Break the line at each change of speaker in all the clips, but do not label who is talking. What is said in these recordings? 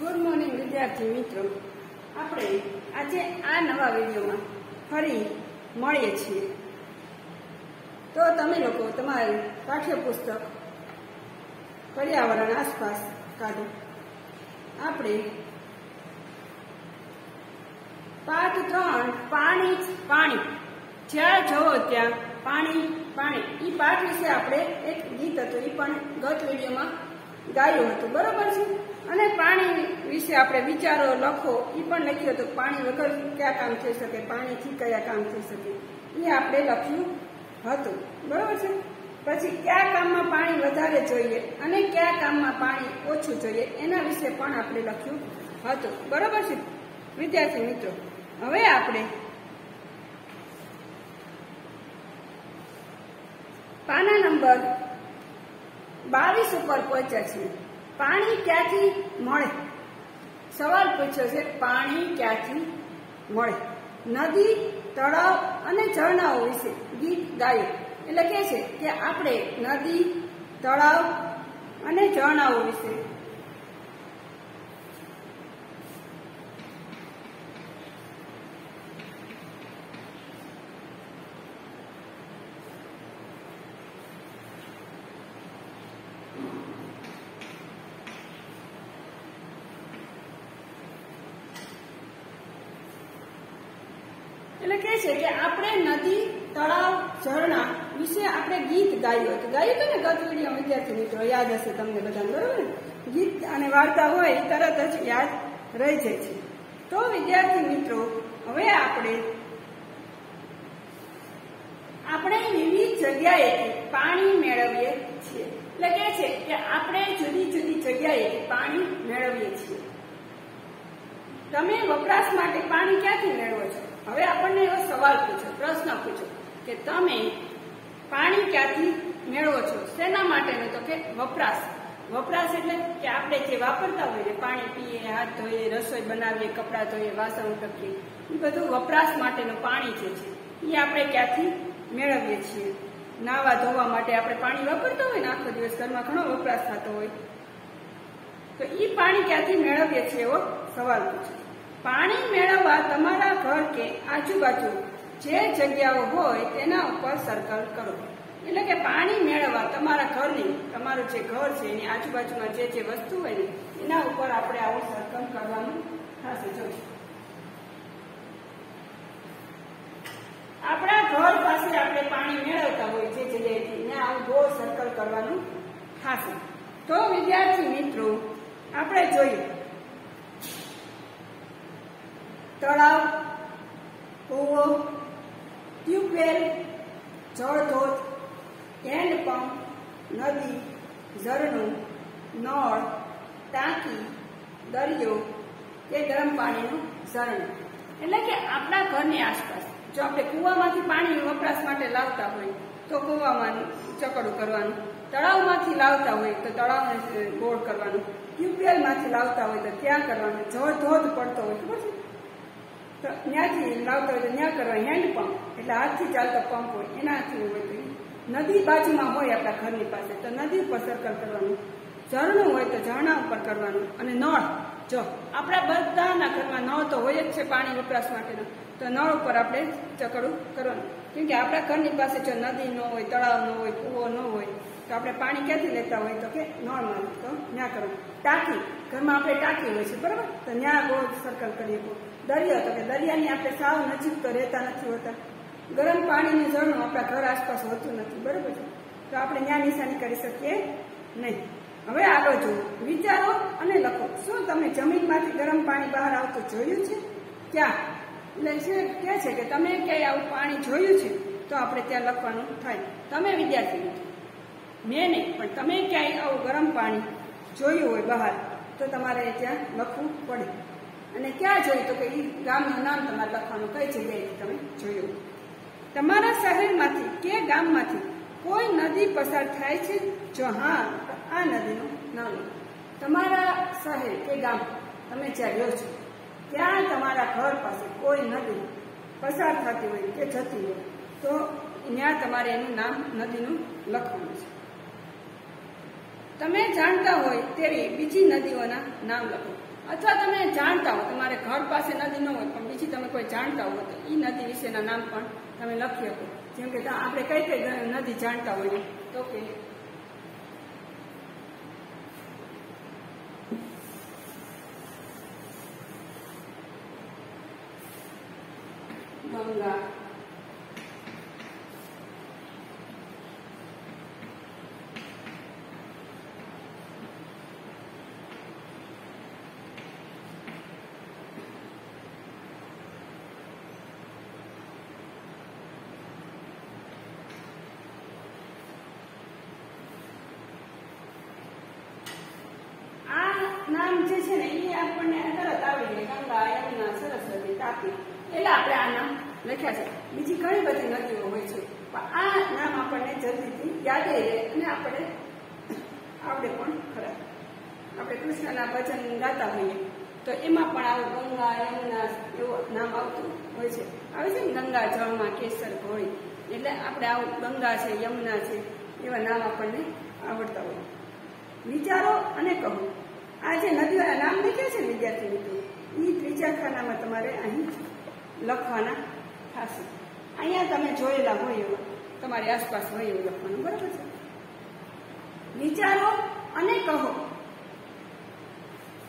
Good morning વિદ્યાર્થી મિત્રો. આપણે આજે આ નવા વિડીયોમાં ફરી મળીએ છીએ. તો તમે લોકો તમારું પાઠ્યપુસ્તક પર્યાવરણ આસપાસ કાઢો. આપણે પાઠ ત્રણ, પાણી પાણી. જ્યાં જવો ત્યાં પાણી પાણી. એ પાઠ વિશે આપણે એક ગીત હતું એ પણ ગત વિડીયોમાં ગાયું હતું બરોબર છે. અને પાણી વિશે આપણે વિચારો, લખો એ પણ લખ્યું હતું પાણી વગર કયા કામ થઈ શકે? પાણીથી કયા કામ થઈ શકે? એ આપણે લખ્યું હતું. બરોબર છે? પછી કયા કામમાં પાણી વધારે જોઈએ અને કયા કામમાં પાણી ઓછું જોઈએ? એના વિશે પણ આપણે લખ્યું હતું. બરોબર છે? વિદ્યાર્થી મિત્રો, હવે આપણે પાના નંબર બાવીસ ઉપર પહોંચ્યા છીએ. પાણી ક્યાંથી મળે? સવાલ પૂછ્યો છે, પાણી ક્યાંથી મળે? નદી, તળાવ અને ઝરણાઓ વિશે ગીત ગાયું. એટલે કે છે કે આપણે નદી, તળાવ અને ઝરણાઓ વિશે એટલે કે છે કે આપણે નદી, તળાવ, ઝરણા વિશે આપણે ગીત ગાયું હતું. ગાયું હતું ને? ગત વીડિયો વિદ્યાર્થી મિત્રો યાદ હશે તમને બધાને, બરોબર? ગીત અને વાર્તા હોય તરત જ યાદ રહી જાય છે. તો વિદ્યાર્થી મિત્રો, હવે આપણે આપણે વિવિધ જગ્યાએથી પાણી મેળવીએ છીએ. એટલે કે છે કે આપણે જુદી જુદી જગ્યાએથી પાણી મેળવીએ છીએ. તમે વપરાશ માટે પાણી ક્યાંથી મેળવો છો? હવે આપણને એવો સવાલ પૂછો, પ્રશ્ન પૂછો કે તમે પાણી ક્યાંથી મેળવો છો? શેના માટેનો? તો કે વપરાશ. વપરાશ એટલે કે આપણે જે વાપરતા હોઈએ પાણી પીએ, હાથ ધોઈએ, રસોઈ બનાવીએ, કપડાં ધોઈએ, વાસણ ઉટકીએ, એ બધું વપરાશ માટેનું પાણી જે છે, એ આપણે ક્યાંથી મેળવીએ છીએ? નાવા ધોવા માટે આપણે પાણી વાપરતા હોય ને આખો દિવસ ઘરમાં ઘણો વપરાશ થતો હોય? તો એ પાણી ક્યાંથી મેળવીએ છીએ એવો સવાલ પૂછો. પાણી મેળવવા તમારા ઘર કે આજુબાજુ જે જગ્યાઓ હોય તેના ઉપર સર્કલ કરો. એટલે કે પાણી મેળવવા તમારા ઘરની, તમારું જે ઘર છે એની આજુબાજુમાં જે જે વસ્તુ હોય ને, એના ઉપર આપણે આવું સર્કલ કરવાનું થશે. જો. આપણા ઘર પાસે આપણે પાણી મેળવતા હોય જે જગ્યાએથી, ત્યાં આવું ગોળ સર્કલ કરવાનું થશે. તો વિદ્યાર્થી મિત્રો, આપણે જોઈએ તળાવ, કૂવો, ટ્યુબવેલ, જળધોધ હેન્ડપંપ નદી, ઝરણું, નળ, ટાંકી, દરિયો કે ગરમ પાણીનું ઝરણું. એટલે કે આપણા ઘરની આસપાસ, જો આપણે કૂવામાંથી પાણી વપરાશ માટે લાવતા હોય, તો કૂવામાં ચકડું કરવાનું. તળાવમાંથી લાવતા હોય, તો તળાવને ગોળ કરવાનું. ટ્યુબવેલમાંથી લાવતા હોય, તો ત્યાં કરવાનું. જળધોધ પડતો હોય, ખબર છે? તો ત્યાંથી લાવતા હોય તો ત્યાં કરવા હેન્ડપંપ એટલે હાથથી ચાલતા પંપ હોય, એનાથી હોય તો નદી બાજુમાં હોય આપણા ઘરની પાસે, તો નદી ઉપર સર્કલ કરવાનું. ઝરણું હોય તો ઝરણા ઉપર કરવાનું. અને નળ, જો, આપણા બધાના ઘરમાં નળ તો હોય જ છે પાણી વપરાશ માટેનો. તો નળ ઉપર આપણે ચકડું કરવાનું. કેમ કે આપણા ઘરની પાસે જો નદી ન હોય, તળાવ ન હોય, કૂવો ન હોય, તો આપણે પાણી ક્યાંથી લેતા હોય? તો કે નળમાં. તો ત્યાં કરવાનું. ટાંકી, ઘરમાં આપણે ટાંકી હોય છે, બરાબર? તો ન્યા ગોળ સર્કલ કરીએ દરિયો તો કે દરિયાની આપણે સાવ નજીક તો રહેતા નથી હોતા. ગરમ પાણીનું ઝરણું આપણા ઘર આસપાસ હોતું નથી, બરાબર છે? તો આપણે ત્યાં નિશાની કરી શકીએ નહીં. હવે આગળ જુઓ. વિચારો અને લખો. શું તમે જમીનમાંથી ગરમ પાણી બહાર આવતું જોયું છે? ક્યાં? એટલે છે, કે છે કે તમે ક્યાંય આવું પાણી જોયું છે, તો આપણે ત્યાં લખવાનું થાય. તમે વિદ્યાર્થી મેં નહીં, પણ તમે ક્યાંય આવું ગરમ પાણી જોયું હોય બહાર, તો તમારે ત્યાં લખવું પડે. અને ક્યાં જોયું તો કે એ ગામનું નામ તમારે લખવાનું કઈ જગ્યાએથી તમે જોયું. તમારા શહેરમાંથી કે ગામમાંથી કોઈ નદી પસાર થાય છે? જો હા આ નદીનું નામ તમારા શહેર કે ગામ, તમે જ્યાં રહ્યો છો, ત્યાં તમારા ઘર પાસે કોઈ નદી પસાર થતી હોય કે જતી હોય, તો ત્યાં તમારે એનું નામ નદીનું લખવાનું છે. તમે જાણતા હોય તેવી બીજી નદીઓના નામ લખો. અથવા તમે જાણતા હો, તમારે ઘર પાસે નદી ન હોય, પણ બીજી તમે કોઈ જાણતા હો, તો એ નદી વિશેના નામ પણ તમે લખી શકો. જેમ કે આપણે કઈ કઈ નદી જાણતા હોઈએ. તો કે ગંગા આ નામ છે ને, એ આપણને તરત આવડી જાય ગંગા, યમુના, સરસ્વતી, તાપી. એટલે આપણે આ નામ લખ્યા છે. બીજી ઘણી બધી નદીઓ હોય છે. આ નામ આપણને જલ્દીથી યાદ રહે અને આપણે આવડે પણ ખરા. આપણે કૃષ્ણના ભજન ગાતા હોઈએ, તો એમાં પણ આવું ગંગા, યમુના એવું નામ આવતું હોય છે. આવે છે ને, ગંગા જળમાં કેસર ઘોળી એટલે આપણે આવું ગંગા છે, યમુના છે, એવા નામ આપણને આવડતા હોય. વિચારો અને કહો. આ જે નદીઓના નામ લખ્યા છે ને વિદ્યાર્થી મિત્રો એ ત્રીજા ખાનામાં તમારે અહીં લખવાના થશે. અહીંયા તમે જોયેલા હોય એવા, તમારી આસપાસ હોય એવું લખવાનું, બરાબર છે? વિચારો અને કહો.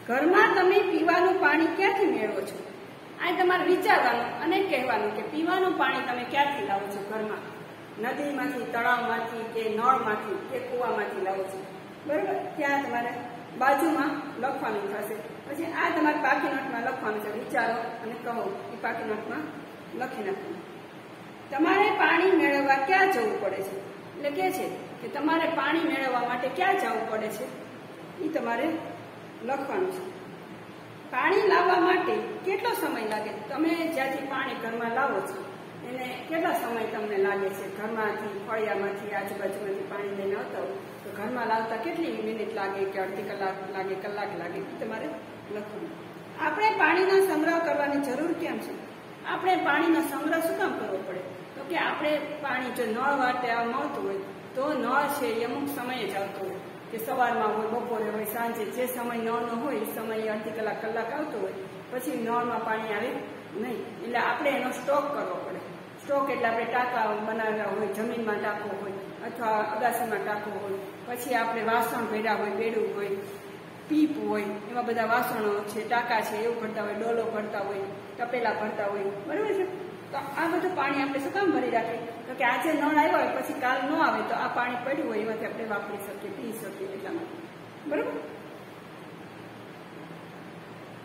ઘરમાં તમે પીવાનું પાણી ક્યાંથી મેળવો છો? આ તમારે વિચારવાનું અને કહેવાનું કે પીવાનું પાણી તમે ક્યાંથી લાવો છો ઘરમાં? નદીમાંથી, તળાવમાંથી કે નળમાંથી કે કૂવામાંથી લાવો છો? બરાબર? ત્યાં તમારે બાજુમાં લખવાનું થશે. પછી આ તમારે પાકી નોટમાં લખવાનું છે. વિચારો અને કહો એ પાકી નોટમાં લખી નાખવાનું તમારે પાણી મેળવવા ક્યાં જવું પડે છે? એટલે કે છે કે તમારે પાણી મેળવવા માટે ક્યાં જવું પડે છે? એ તમારે લખવાનું છે. પાણી લાવવા માટે કેટલો સમય લાગે? તમે જ્યાંથી પાણી ઘરમાં લાવો છો, એને કેટલો સમય તમને લાગે છે? ઘરમાંથી, ફળિયામાંથી, આજુબાજુમાંથી પાણી લઈને આવતા હોય? ઘરમાં લાવતા કેટલી મિનિટ લાગે કે અડધી કલાક લાગે કલાક લાગે તમારે લખવું આપણે પાણીનો સંગ્રહ કરવાની જરૂર કેમ છે? આપણે પાણીનો સંગ્રહ શું કામ કરવો પડે? તો કે આપણે પાણી, જો નળ વાટે આ મળતું હોય, તો નળ છે એ અમુક સમયે જ આવતો હોય. કે સવારમાં હોય, બપોરે હોય, સાંજે જે સમય નળનો હોય, એ સમયે અડધી કલાક કલાક આવતો હોય, પછી નળમાં પાણી આવે નહીં. એટલે આપણે એનો સ્ટોક કરવો પડે. સ્ટોક એટલે આપણે ટાંકા બનાવ્યા હોય, જમીનમાં ટાંકો હોય અથવા અગાસીમાં ટાંકો હોય, પછી આપણે વાસણ ભેડા હોય, બેડું હોય, પીપ હોય, એવા બધા વાસણો છે, ટાંકા છે, એવું ભરતા હોય, ડોલો ભરતા હોય, તપેલા ભરતા હોય, બરાબર છે? તો આ બધું પાણી આપણે શું કામ ભરી રાખીએ? તો કે આજે નળ આવ્યો હોય, પછી કાલ ન આવે, તો આ પાણી પડ્યું હોય, એમાંથી આપણે વાપરી શકીએ, પી શકીએ એટલા બરાબર?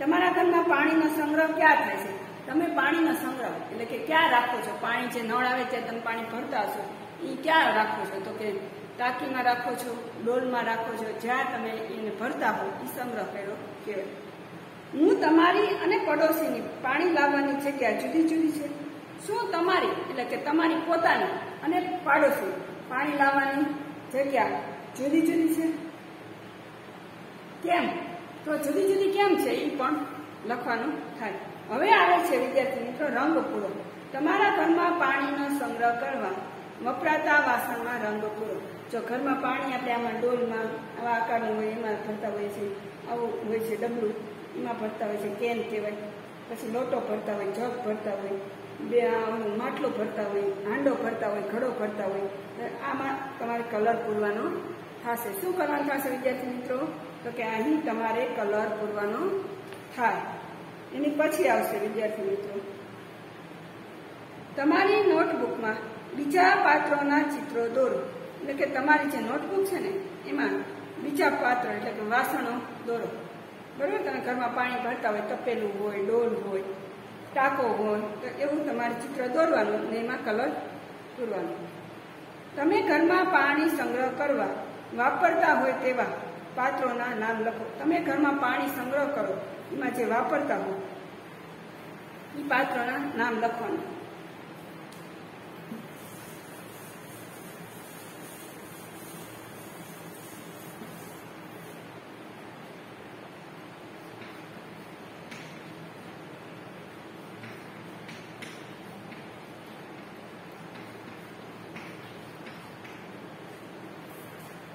તમારા ઘરમાં પાણીનો સંગ્રહ ક્યાં થાય છે? તમે પાણીનો સંગ્રહ, એટલે કે ક્યાં રાખો છો? પાણી જે નળ આવે, ત્યાં તમે પાણી ભરતા હશો. એ ક્યાં રાખો છો? તો કે ટાંકીમાં રાખો છો, ડોલમાં રાખો છો, જ્યાં તમે એને ભરતા હો એ સંગ્રહ કર્યો કહેવાય હું તમારી અને પડોશીની પાણી લાવવાની જગ્યા જુદી જુદી છે. શું તમારી, એટલે કે તમારી પોતાની અને પાડોશી પાણી લાવવાની જગ્યા જુદી જુદી છે? કેમ? તો જુદી જુદી કેમ છે એ પણ લખવાનું થાય. હવે આવે છે વિદ્યાર્થી મિત્રો રંગ પૂરો તમારા ઘરમાં પાણીનો સંગ્રહ કરવા વપરાતા વાસણમાં રંગ પૂરો. જો ઘરમાં પાણી આપણે આમાં ડોલમાં, આવા આકારનું હોય, એમાં ભરતા હોય છે, આવું હોય છે, ડબલું. એમાં ભરતા હોય છે, કેન કહેવાય. પછી લોટો ભરતા હોય, જગ ભરતા હોય, બે માટલો ભરતા હોય, હાંડો ભરતા હોય, ઘડો ભરતા હોય. આમાં તમારે કલર પૂરવાનો થશે. શું કરવાનું થશે, વિદ્યાર્થી મિત્રો? તો કે અહીં તમારે કલર પૂરવાનો થાય. એની પછી આવશે, વિદ્યાર્થી મિત્રો. તમારી નોટબુકમાં બીજા પાત્રોના ચિત્રો દોરો. એટલે કે તમારી જે નોટબુક છે ને, એમાં બીજા પાત્ર એટલે કે વાસણો દોરો. બરાબર? તમે ઘરમાં પાણી ભરતા હોય, તપેલું હોય, ડોલ હોય, ટાંકો હોય, તો એવું તમારે ચિત્ર દોરવાનું ને એમાં કલર પૂરવાનો તમે ઘરમાં પાણી સંગ્રહ કરવા વાપરતા હોય તેવા પાત્રોના નામ લખો. તમે ઘરમાં પાણી સંગ્રહ કરો, એમાં જે વાપરતા હોય એ પાત્રોના નામ લખવાના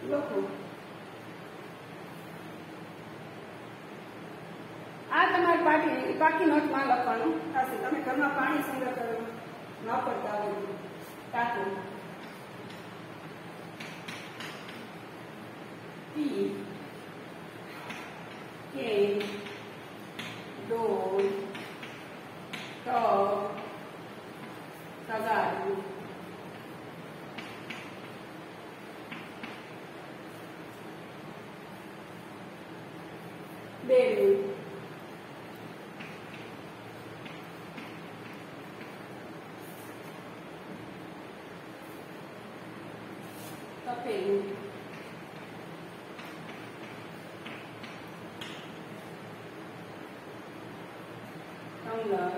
લખો તમારે પાકી નોટમાં લખવાનું થશે તમે ઘરમાં પાણી સંગ્રહ કરો કરતા હોય ટાંકું. પી કે ડોલ ટબ તગારું બેડું તપેલું ટમ્લર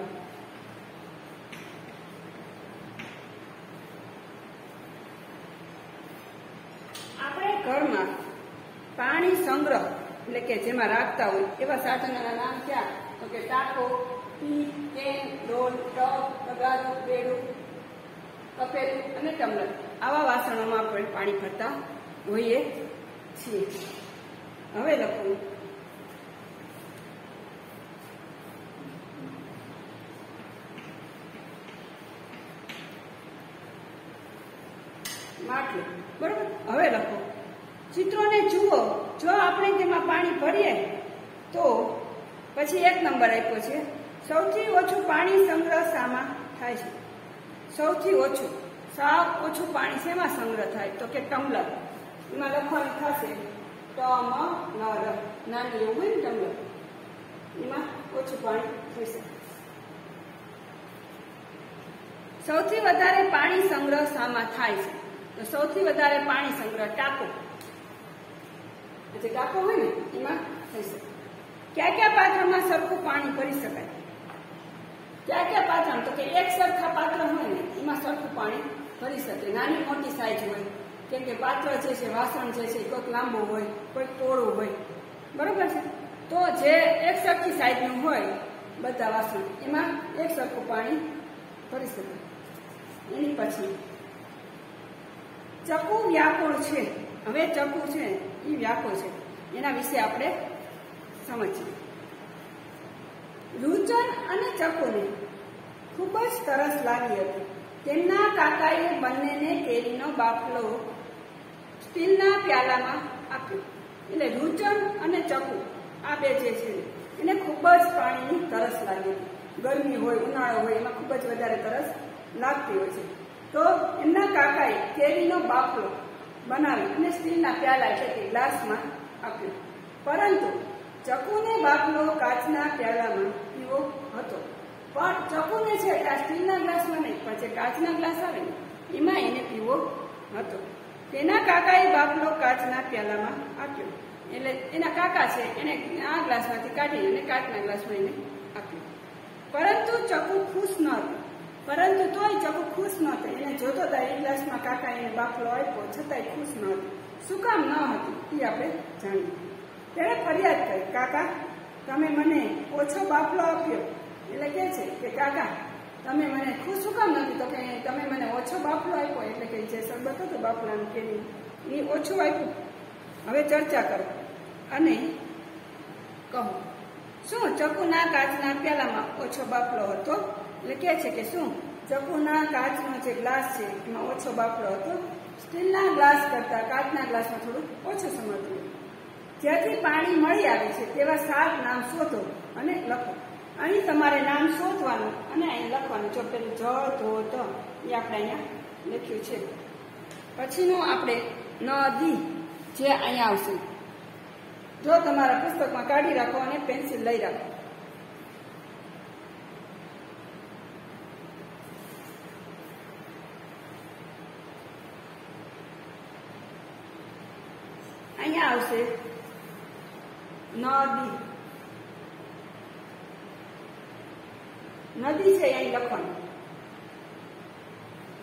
આપણે ઘરમાં પાણી સંગ્રહ એટલે કે જેમાં રાખતા હોય, એવા સાધનોના નામ ક્યાં? તો કે ટાંકો ટી કેન ડોલ ટપ તગારું, બેડું, તપેલું અને ટમલર આવા વાસણોમાં આપણે પાણી ભરતા હોઈએ છીએ. હવે લખું માટલું બરોબર હવે લખો ચિત્રોને જુઓ, જો આપણે તેમાં પાણી ભરીએ, તો પછી એક નંબર આપ્યો છે. સૌથી ઓછું પાણી સંગ્રહ શામાં થાય છે? સૌથી ઓછું. સાવ ઓછું પાણી શેમાં સંગ્રહ થાય? તો કે ટમ્લર. એમાં લખવાનું થશે ટમ નર નાની એવું હોય ને ટમ્લર? એમાં ઓછું પાણી થઈ શકે સૌથી વધારે પાણી સંગ્રહ શામાં થાય છે? તો સૌથી વધારે પાણી સંગ્રહ ટાંકો. જે ટાંકો હોય ને, એમાં થઈ શકે. કયા કયા પાત્રમાં સરખું પાણી ભરી શકાય? કયા કયા પાત્ર તો કે એક સરખા પાત્ર હોય ને, એમાં સરખું પાણી ભરી શકે. નાની મોટી સાઈઝ હોય, કેમ કે પાત્ર જે છે, વાસણ જે છે કોઈક લાંબો હોય, કોઈક ટોળું હોય. બરોબર છે? તો જે એક સરખી સાઈઝનું હોય, બધા વાસણ, એમાં એક સરખું પાણી ભરી શકે. એની પછી, ચકુ વ્યાકુળ છે. હવે ચકુ છે. એ વ્યાકુળ છે. એના વિશે આપણે સમજીએ. રૂચન અને ચકુને ખૂબ જ તરસ લાગી હતી. તેમના કાકાએ બંનેને કેરીનો બાફલો સ્ટીલના પ્યાલામાં આપ્યો. એટલે રૂચન અને ચકુ આ બે જે છે, એને ખૂબ જ પાણીની તરસ લાગી હતી. ગરમી હોય, ઉનાળો હોય, એમાં ખૂબ જ વધારે તરસ લાગતી હોય છે. તો એમના કાકાએ કેરીનો બાફલો બનાવી અને સ્ટીલના પ્યાલા એટલે કે ગ્લાસમાં આપ્યો. પરંતુ ચકુને બાફલો કાચના પ્યાલામાં પીવો હતો. પણ ચકુને છે આ સ્ટીલના ગ્લાસમાં નહીં, પણ જે કાચના ગ્લાસ આવે એમાં એને પીવો હતો. તેના કાકાએ બાફલો કાચના પ્યાલામાં આપ્યો. એટલે એના કાકા છે એને આ ગ્લાસમાંથી કાઢી અને કાચના ગ્લાસમાં એને આપ્યો. પરંતુ ચકુ ખુશ ન હતી. પરંતુ તોય ચકુ ખુશ ન હતી એને જોતો હતા એ ગ્લાસમાં કાકા એને બાફલો આપ્યો, છતાંય ખુશ ન હતી શું કામ ન હતું એ આપણે જાણીએ. તેણે ફરિયાદ કરી, કાકા, તમે મને ઓછો બાફલો આપ્યો. એટલે કે છે કે, કાકા, તમે મને ખુશ શું કામ નથી? તો કે તમે મને ઓછો બાફલો આપ્યો. એટલે કે જે શરબત હતો બાફલાનું કેરી, એ ઓછું આપ્યું. હવે ચર્ચા કરો. અને કહો, શું ચકુના કાચના પ્યાલામાં ઓછો બાફલો હતો? એટલે કે છે કે શું? ચકુના કાચનો જે ગ્લાસ છે, એમાં ઓછો બાફલો હતો. સ્ટીલના ગ્લાસ કરતાં કાચના ગ્લાસમાં થોડું ઓછું સમજવું જ્યાંથી પાણી મળી આવે છે, તેવા સાત નામ શોધો અને લખો. અહીં તમારે નામ શોધવાનું અને અહીં લખવાનું. જો પેલું જ ધો, ધ, એ આપણે અહીંયા લખ્યું છે. પછીનું આપણે નદી જે અહીંયા આવશે. જો તમારા પુસ્તકમાં કાઢી રાખો અને પેન્સિલ લઈ રાખો અહીંયા આવશે. નદી. નદી છે અહીં લખવાનું.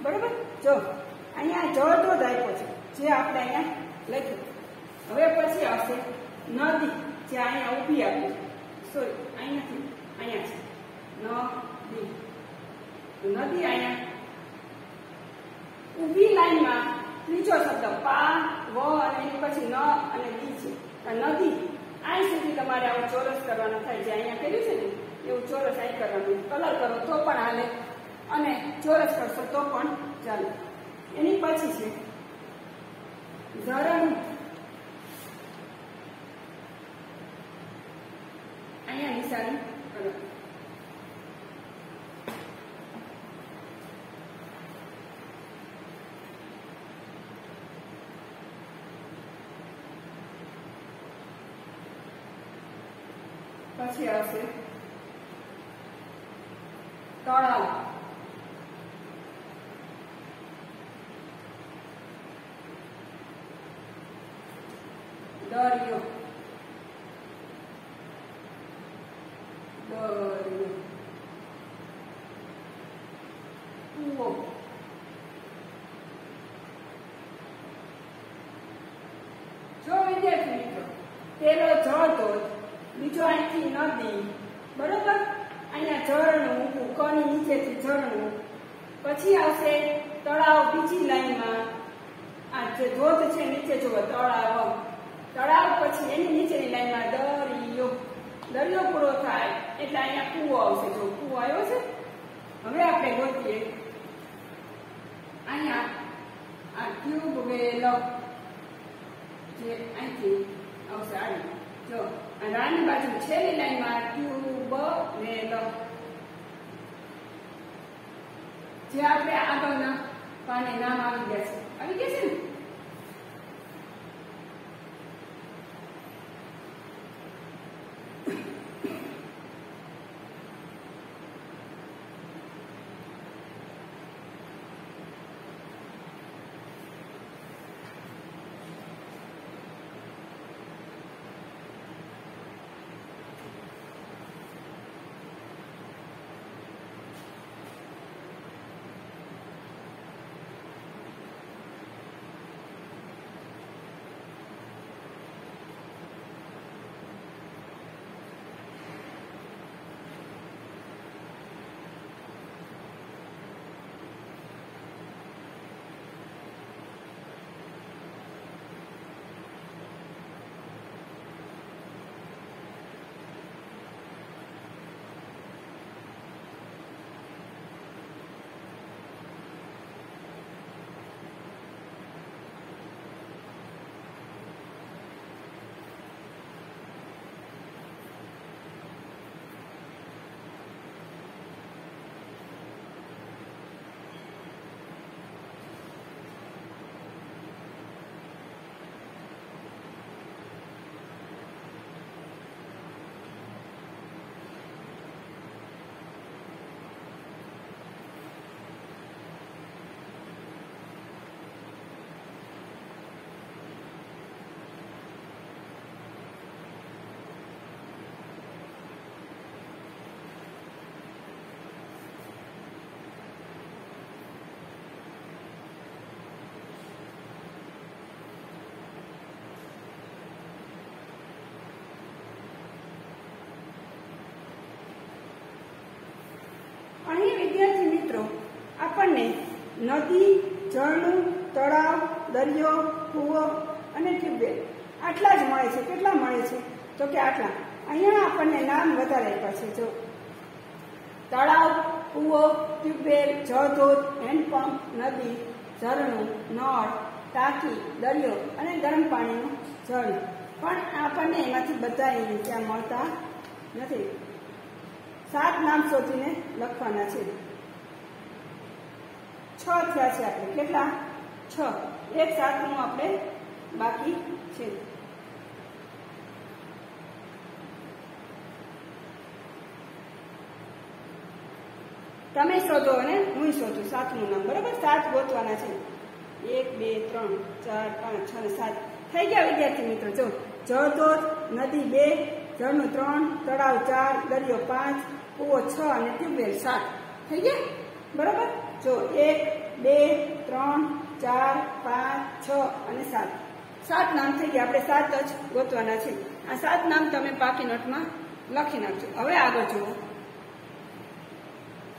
બરોબર? જો, અહીંયા જ તો જ છે, જે આપણે અહીંયા લખ્યું. હવે પછી આવશે નદી, જે અહીંયા ઊભી આપી સોરી અહીંયાથી અહીંયા છે નદી નદી અહીંયા ઊભી લાઈનમાં ત્રીજો શબ્દ પા વ અને એની પછી ન અને દી છે નદી આ સુધી તમારે આવો ચોરસ કરવાનો થાય જે અહીંયા કર્યું છે ને, એવું ચોરસ અહીં કરવાનું. કલર કરો તો પણ હાલે. અને ચોરસ કરશો તો પણ ચાલે. એની પછી છે, ધરણ. અહીંયા નિશાની કરો પછી આવશે તળાવ. દરિયો. દરિયો. કૂવો. જો વિદ્યાર્થી મિત્રો પેલો જળ ધોધ બીજો અહીંથી નદી બરોબર? અહીંયા ઝરણું કની નીચેથી ઝરણું. પછી આવશે તળાવ બીજી લાઈનમાં. આ જે ધોધ છે નીચે જુઓ, તળાવ. તળાવ પછી એની નીચેની લાઈનમાં દરિયો. દરિયો પૂરો થાય, એટલે અહીંયા કૂવો આવશે. જો કૂવો આવ્યો છે, હવે આપણે ગોતીએ. અહીંયા આ ટ્યુબ વેલ જે અહીંથી આવશે આવી જો. આની બાજુ છેલ્લી લાઈનમાં ટ્યુબ લ. જે આપણે આગળના પાને નામ આવી ગયા છે. આવી ગયા છે ને? વિદ્યાર્થી મિત્રો, આપણને નદી ઝરણું તળાવ, દરિયો કૂવો અને ટ્યુબવેલ આટલા જ મળે છે. કેટલા મળે છે? તો કે આટલા. અહીંયા આપણને નામ વધારે આપ્યા છે. જો તળાવ કૂવો ટ્યુબવેલ, જળધોધ, હેન્ડપંપ, નદી, ઝરણું, નળ, ટાંકી, દરિયો અને ગરમ પાણીનું જળ. પણ આપણને એમાંથી બધા એ ત્યાં મળતા નથી. સાત નામ શોધીને લખવાના છે. છ થયા છે આપણે. કેટલા? છ. એક સાતનું આપણે બાકી છે. તમે શોધો અને હું શોધું. સાતનું નામ. બરાબર? સાત ગોતવાના છે. એક, બે, ત્રણ, ચાર, પાંચ, છ ને સાત. થઈ ગયા વિદ્યાર્થી મિત્રો. જો જળધોધ નદી બે ઝરણું ત્રણ, તળાવ ચાર, દરિયો પાંચ, કુવો છ અને ટ્યુબવેલ સાત. થઈ ગયા? બરાબર? જો એક, બે, ત્રણ, ચાર, પાંચ, છ અને સાત. સાત નામ થઈ ગયા. આપણે સાત જ ગોતવાના છે. આ સાત નામ તમે પાકી નોટમાં લખી નાખજો. હવે આગળ જુઓ.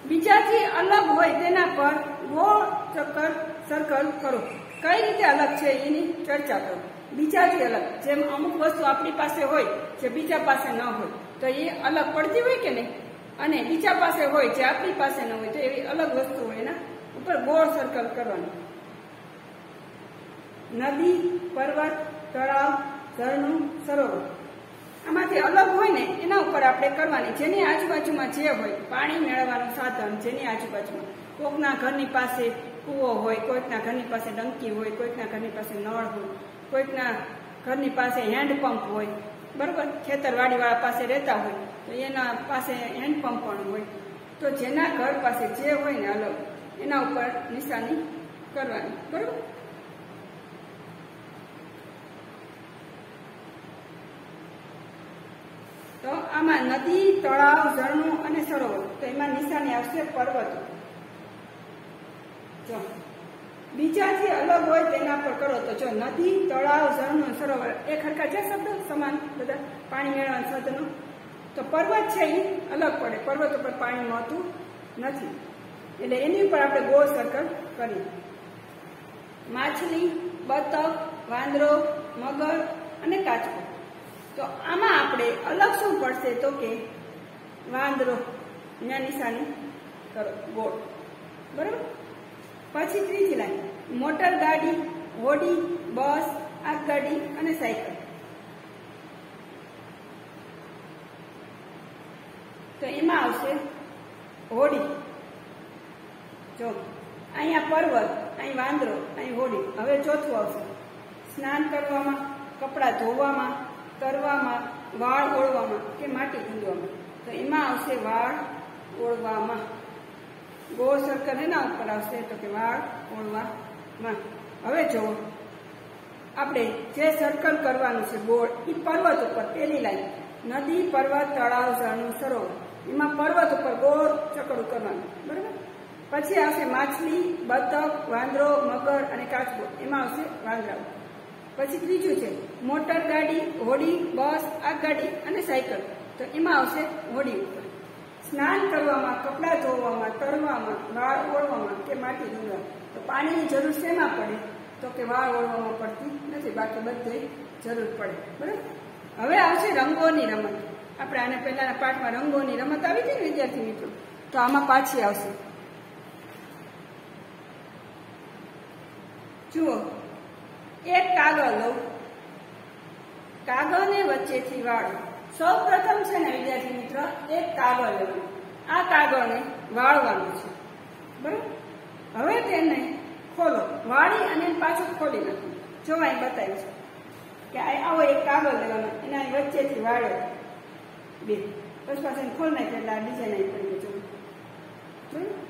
બીજાથી અલગ હોય તેના પર ગોળ ચક્કર સર્કલ કરો. કઈ રીતે અલગ છે એની ચર્ચા કરો. બીજાથી અલગ. જેમ અમુક વસ્તુ આપણી પાસે હોય, જે બીજા પાસે ન હોય, તો એ અલગ પડતી હોય કે નહીં? અને બીજા પાસે હોય, જે આપણી પાસે ન હોય, તો એવી અલગ વસ્તુ હોય એના ઉપર ગોળ સર્કલ કરવાનું. નદી, પર્વત, તળાવ, ઝરણું, સરોવર. આમાંથી અલગ હોય ને, એના ઉપર આપણે કરવાની. જેની આજુબાજુમાં જે હોય, પાણી મેળવવાનું સાધન જેની આજુબાજુમાં. કોકના ઘરની પાસે કૂવો હોય, કોઈકના ઘરની પાસે ડંકી હોય, કોઈકના ઘરની પાસે નળ હોય કોઈકના ઘરની પાસે હેન્ડપંપ હોય, બરોબર? ખેતરવાડીવાળા પાસે રહેતા હોય, તો એના પાસે હેન્ડપંપ પણ હોય. તો જેના ઘર પાસે જે હોય ને અલગ એના ઉપર નિશાની કરવાની, બરોબર? તો આમાં નદી, તળાવ, ઝરણું અને સરોવર, તો એમાં નિશાની આવશે પર્વત. જો. બીજાથી અલગ હોય તેના પર કરો તો જો નદી, તળાવ, ઝરણું, સરોવર, એ ખરખા જે શબ્દ સમાન બધા પાણી મેળવવાના સાધનો તો પર્વત છે એ અલગ પડે. પર્વત ઉપર પાણી મળતું નથી. એટલે એની ઉપર આપણે ગોળ સર્કલ કરીએ. માછલી, બતક, વાંદરો, મગર અને કાચકો તો આમાં આપણે અલગ શું પડશે તો કે વાંદરો. ત્યાં નિશાની કરો. ગોળ. બરાબર? પછી ત્રીજી લાઈન. મોટર ગાડી, હોડી, બસ આગગાડી અને સાયકલ. તો એમાં આવશે હોડી. જો, અહીંયા પર્વત, અહીં વાંદરો, અહીં હોડી. હવે ચોથું આવશે. સ્નાન કરવામાં, કપડાં ધોવામાં, તરવામાં, વાળ ઓળવામાં કે માટી ખૂંદવામાં તો એમાં આવશે વાળ ઓળવામાં. ગોળ સર્કલ એના ઉપર આવશે તો કે વાળ ઓળવામાં હવે જો આપણે જે સર્કલ કરવાનું છે ગોળ એ પર્વત ઉપર પેલી લાઈન નદી, પર્વત, તળાવ, ઝરણું, સરોવર. એમાં પર્વત ઉપર ગોળ ચકડું કરવાનું. બરાબર? પછી આવશે માછલી, બતક, વાંદરો, મગર અને કાચબો. એમાં આવશે વાંદરાઓ. પછી ત્રીજું છે, મોટર ગાડી, હોડી, બસ આગગાડી અને સાયકલ. તો એમાં આવશે હોડી ઉપર. સ્નાન કરવામાં, કપડાં ધોવામાં તરવામાં વાળ ઓળવામાં કે માટી ધોવા તો પાણીની જરૂર શેમાં પડે? તો કે વાળ ઓળવામાં પડતી નથી, બાકી બધે જરૂર પડે. બરાબર? હવે આવશે રંગોની રમત. આપણે આને પહેલાના પાઠમાં રંગોની રમત આવી હતી ને, વિદ્યાર્થી મિત્રો? તો આમાં પાછી આવશે. જુઓ, એક કાગળ લઉં. કાગળને વચ્ચેથી વાળો. સૌ પ્રથમ છે ને, વિદ્યાર્થી મિત્ર, એક કાગળ લેવું આ કાગળને વાળવાનું છે. બરાબર? હવે તેને ખોલો. વાળી અને પાછું ખોલી નાખો. જો અહીં બતાવ્યું છે. કે આવો એક કાગળ લેવાનો. એના વચ્ચેથી વાળે. બે. પછી એને ખોલ નાખે એટલે આ ડિઝાઇન આવી પડી જવું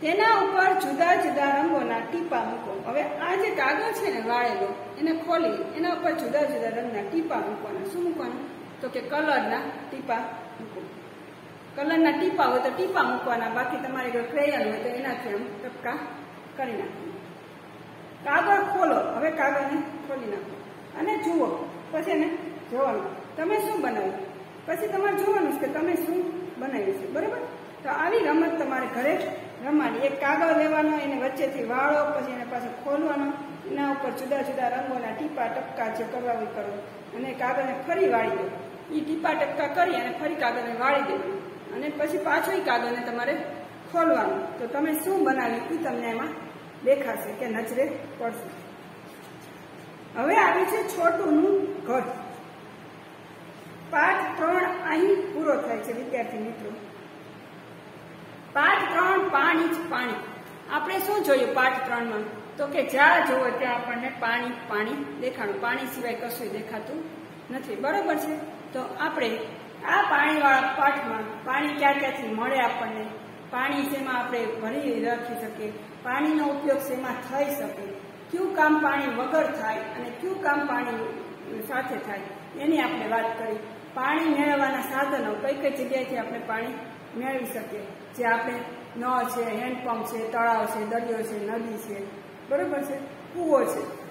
તેના ઉપર જુદા જુદા રંગોના ટીપા મૂકો. હવે આ જે કાગળ છે ને વાળેલો, એને ખોલી. એના ઉપર જુદા જુદા રંગના ટીપા મૂકવાના. શું મૂકવાનું? તો કે કલરના ટીપા મૂકો. કલરના ટીપા હોય તો ટીપા મૂકવાના, બાકી તમારે જો ક્રેયન હોય તો એનાથી આમ ટપકા કરી નાખવાના. કાગળ ખોલો, હવે કાગળને ખોલી નાખો. અને જુઓ, પછી એને જોવાનું. તમે શું બનાવ્યું? પછી તમારે જોવાનું કે તમે શું બનાવ્યું છે, બરાબર? તો આવી રમત તમારે ઘરે રમવાની. એક કાગળ લેવાનો, એને વચ્ચેથી વાળો, પછી એને પાછો ખોલવાનો. એના ઉપર જુદા જુદા રંગોના ટીપા, ટપકા જે કરવા કરો. અને કાગળને ફરી વાળી દો. એ ટીપા, ટપકા કરી અને ફરી કાગળને વાળી દેવાનું અને પછી પાછો એ કાગળને તમારે ખોલવાનું. તો તમે શું બનાવ્યું એ તમને એમાં દેખાશે કે નજરે પડશે. હવે આવે છે છોટુનું ઘર. પાઠ ત્રણ અહીં પૂરો થાય છે, વિદ્યાર્થી મિત્રો. પાઠ ત્રણ પાણી જ પાણી. આપણે શું જોયું પાઠ ત્રણમાં? તો કે જ્યાં જોવો ત્યાં આપણને પાણી પાણી દેખાણું. પાણી સિવાય કશું દેખાતું નથી. બરોબર છે? તો આપણે આ પાણીવાળા પાઠમાં પાણી ક્યાં ક્યાંથી મળે આપણને? પાણી શેમાં આપણે ભરી રાખી શકીએ? પાણીનો ઉપયોગ શેમાં થઈ શકે? કયું કામ પાણી વગર થાય અને કયું કામ પાણી સાથે થાય? એની આપણે વાત કરી. પાણી મેળવવાના સાધનો કઈ કઈ જગ્યાએથી આપણે પાણી મેળવી શકીએ? જે આપણે નળ છે, હેન્ડપંપ છે, તળાવ છે, દરિયો છે, નદી છે. બરોબર છે? કૂવો છે.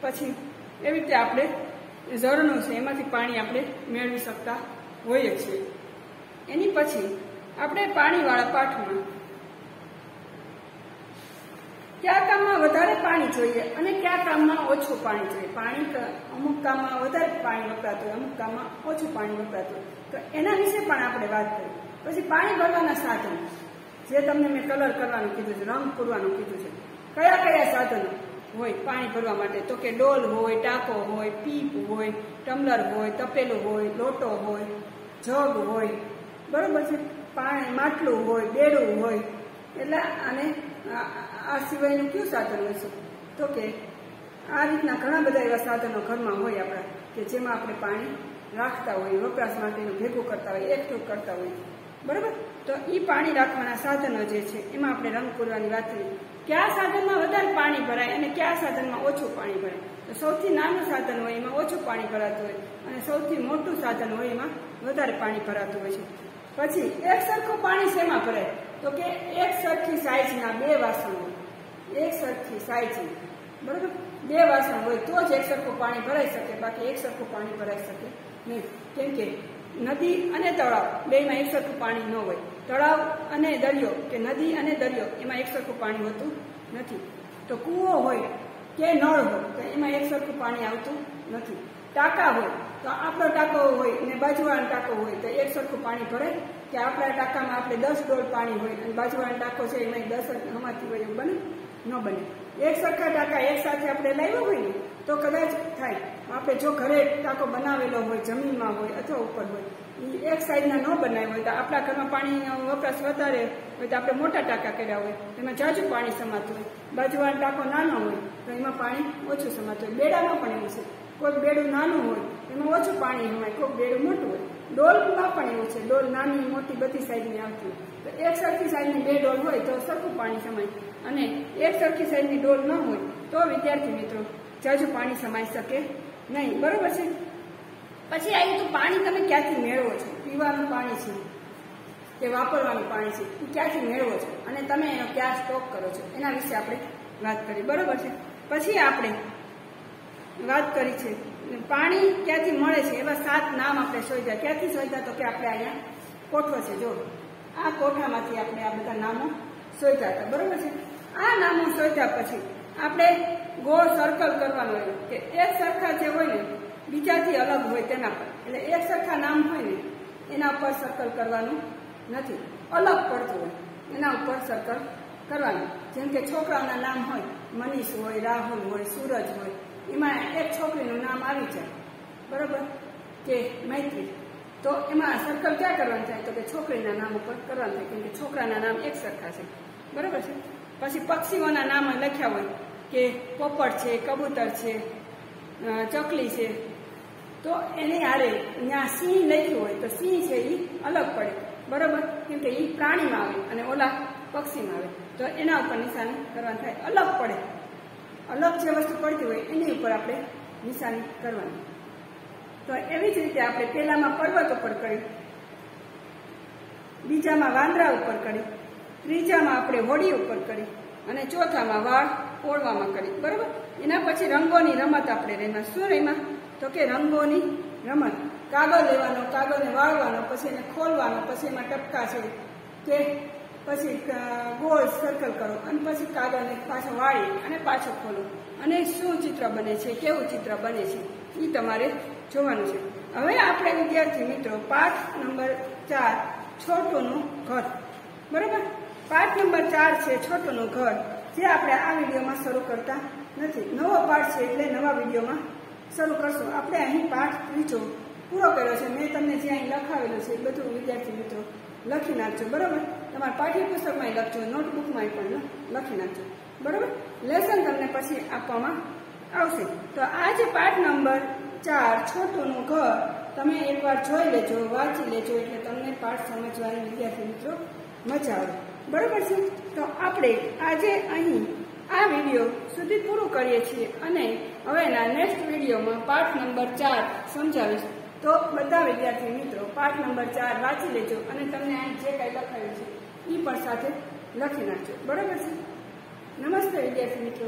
પછી એવી રીતે આપણે ઝરણું છે, એમાંથી પાણી આપણે મેળવી શકતા હોઈએ છીએ એની પછી આપણે પાણીવાળા પાઠમાં કયા કામમાં વધારે પાણી જોઈએ અને કયા કામમાં ઓછું પાણી જોઈએ? પાણી અમુક કામમાં વધારે પાણી વપરાતું હોય, અમુક કામમાં ઓછું પાણી વપરાતું હોય. તો એના વિશે પણ આપણે વાત કરી પછી પાણી ભરવાના સાધનો. જે તમને મેં કલર કરવાનું કીધું છે, રંગ પૂરવાનું કીધું છે, કયા કયા સાધનો હોય પાણી ભરવા માટે? તો કે ડોલ હોય, ટાંકો હોય, પીપ હોય, ટમ્બલર હોય, તપેલું હોય, લોટો હોય જગ હોય, બરોબર છે? પાણી માટલું હોય, બેડું હોય, એટલે આને આ સિવાયનું કયું સાધન હોય છે? તો કે આ રીતના ઘણા બધા એવા સાધનો ઘરમાં હોય આપણા, કે જેમાં આપણે પાણી રાખતા હોઈએ, વપરાશ માટેનું ભેગું કરતા હોઈએ, એકઠું કરતા હોઈએ. બરાબર? તો એ પાણી રાખવાના સાધનો જે છે, એમાં આપણે રંગ પૂરવાની વાત કરી. કયા સાધનમાં વધારે પાણી ભરાય અને કયા સાધનમાં ઓછું પાણી ભરાય? તો સૌથી નાનું સાધન હોય એમાં ઓછું પાણી ભરાતું હોય અને સૌથી મોટું સાધન હોય એમાં વધારે પાણી ભરાતું હોય છે. પછી એક સરખું પાણી શેમાં ભરાય? તો કે એક સરખી સાઇઝના બે વાસણ. એક સરખી સાઇઝ બરાબર? બે વાસણ હોય તો જ એક સરખું પાણી ભરાઈ શકે, બાકી એક સરખું પાણી ભરાઈ શકે નહીં. કેમ કે નદી અને તળાવ બેમાં એક સરખું પાણી ન હોય. તળાવ અને દરિયો કે નદી અને દરિયો એમાં એક સરખું પાણી હોતું નથી. તો કૂવો હોય કે નળ હોય તો એમાં એક સરખું પાણી આવતું નથી. ટાંકા હોય, તો આપણો ટાંકો હોય અને બાજુવાળાનો ટાંકો હોય, તો એક સરખું પાણી ભરે કે આપણા ટાંકામાં આપણે દસ ડોલ પાણી હોય અને બાજુવાળાનો ટાંકો છે એમાં દસ હમાતી હોય એવું બને, ન બને. એક સરખા ટાંકા એક સાથે આપણે લાવ્યા હોય તો કદાચ થાય. આપણે જો ઘરે ટાંકો બનાવેલો હોય, જમીનમાં હોય અથવા ઉપર હોય એ એક સાઈઝના ન બનાવ્યો હોય, તો આપણા ઘરમાં પાણી વપરાશ વધારે હોય તો આપણે મોટા ટાંકા કર્યા હોય, એમાં જાજુ પાણી સમાતું હોય. બાજુવાળો ટાંકો નાનો હોય, તો એમાં પાણી ઓછું સમાતું હોય. બેડામાં પણ એવું છે. કોઈ બેડું નાનું હોય એમાં ઓછું પાણી હમાય કોઈક બેડું મોટું હોય. ડોલમાં પણ એવું છે, ડોલ નાની, મોટી, બધી સાઈઝની આવતી તો એક સરખી સાઈઝની બે ડોલ હોય તો સરખું પાણી સમાય. અને એક સરખી સાઈઝની ડોલ ન હોય તો વિદ્યાર્થી મિત્રો, જાજુ પાણી સમાઈ શકે નહીં. બરોબર છે? પછી આવ્યું તો પાણી તમે ક્યાંથી મેળવો છો? પીવાનું પાણી છે, કે વાપરવાનું પાણી છે, એ ક્યાંથી મેળવો છો? અને તમે એનો ક્યાં સ્ટોક કરો છો? એના વિશે આપણે વાત કરી. બરોબર છે? પછી આપણે વાત કરી છે. પાણી ક્યાંથી મળે છે? એવા સાત નામ આપણે શોધ્યા. ક્યાંથી શોધ્યા તો કે આપણે અહીંયા કોઠો છે, જો. આ કોઠામાંથી આપણે આ બધા નામો શોધ્યા હતા. બરોબર છે? આ નામો શોધ્યા પછી આપણે ગોળ સર્કલ કરવાનું હોય. કે એક સરખા જે હોય ને, બીજાથી અલગ હોય તેના પર. એટલે એક સરખા નામ હોય ને, એના ઉપર સર્કલ કરવાનું નથી. અલગ પડતું હોય. એના ઉપર સર્કલ કરવાનું. જેમ કે છોકરાઓના નામ હોય, મનીષ હોય, રાહુલ હોય, સૂરજ હોય. એમાં એક છોકરીનું નામ આવી જાય. બરોબર? કે મૈત્રી. તો એમાં સર્કલ ક્યાં કરવાનું થાય? તો કે છોકરીના નામ ઉપર કરવાનું થાય. કેમ કે છોકરાના નામ એક સરખા છે. બરોબર છે? પછી પક્ષીઓના નામ લખ્યા હોય કે પોપટ છે, કબૂતર છે ચકલી છે. તો એને હારે ત્યાં સિંહ લખ્યું હોય તો સિંહ છે એ અલગ પડે. બરોબર? કેમ કે એ પ્રાણીમાં આવે અને ઓલા પક્ષીમાં આવે. તો એના ઉપર નિશાન કરવાનું થાય. અલગ પડે. અલગ જે વસ્તુ પડતી હોય એની ઉપર આપણે નિશાની કરવાની. તો એવી જ રીતે આપણે પહેલામાં પર્વત ઉપર કરી, બીજામાં વાંદરા ઉપર કરી, ત્રીજામાં આપણે હોડી ઉપર કરી અને ચોથામાં વાળ ઓળવામાં કરી. બરોબર? એના પછી રંગોની રમત આપણે રમ્યા શું રમ્યા તો કે રંગોની રમત. કાગળ લેવાનો, કાગળને વાળવાનો, પછી એને ખોલવાનો, પછી એમાં ટપકા છે કે પછી ગોળ સર્કલ કરો અને પછી કાગળને પાછો વાળી અને પાછો ખોલો. અને શું ચિત્ર બને છે? કેવું ચિત્ર બને છે? એ તમારે જોવાનું છે. હવે આપણે વિદ્યાર્થી મિત્રો પાઠ નંબર ચાર, છોટુનું ઘર. બરાબર? પાઠ નંબર ચાર છે છોટુનું ઘર, જે આપણે આ વિડીયોમાં શરૂ કરતા નથી. નવો પાઠ છે એટલે નવા વિડીયોમાં શરૂ કરશું. આપણે અહીં પાઠ ત્રીજો પૂરો કર્યો છે. મેં તમને જે અહીં લખાવેલું છે એ બધું વિદ્યાર્થી મિત્રો લખી નાખજો. બરાબર? તમારા પાઠ્યપુસ્તકમાં લખજો, નોટબુકમાં પણ લખી નાખજો. બરાબર? લેસન તમને પછી આપવામાં આવશે. તો આ જે પાઠ નંબર ચાર, છોટુનું ઘર, તમે એકવાર જોઈ લેજો, વાંચી લેજો, એટલે તમને પાઠ સમજવાની વિદ્યાર્થી મિત્રો મજા આવે. બરાબર છે? તો આપણે આજે અહીં આ વીડિયો સુધી પૂરું કરીએ છીએ અને હવેના નેક્સ્ટ વિડીયોમાં પાઠ નંબર ચાર સમજાવીશ. તો બધા વિદ્યાર્થી મિત્રો, પાઠ નંબર ચાર વાંચી લેજો અને તમને અહીં જે કાંઈ લખાયું છે એ પણ સાથે લખી નાખજો. બરાબર છે? નમસ્તે વિદ્યાર્થી મિત્રો.